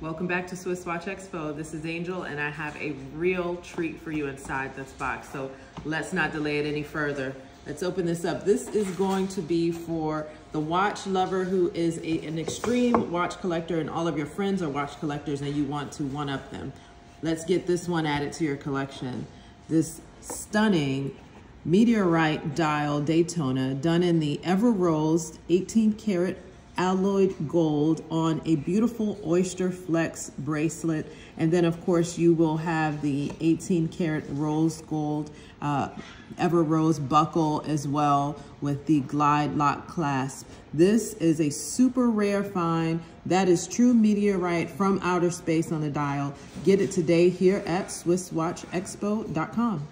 Welcome back to SwissWatchExpo. This is Angel and I have a real treat for you inside this box. So let's not delay it any further. Let's open this up. This is going to be for the watch lover who is a, an extreme watch collector and all of your friends are watch collectors and you want to one-up them. Let's get this one added to your collection. This stunning meteorite dial Daytona done in the Everose 18 karat alloyed gold on a beautiful Oysterflex bracelet. And then of course you will have the 18 karat rose gold uh, Everose buckle as well with the Glidelock clasp. This is a super rare find. That is true meteorite from outer space on the dial. Get it today here at SwissWatchExpo.com.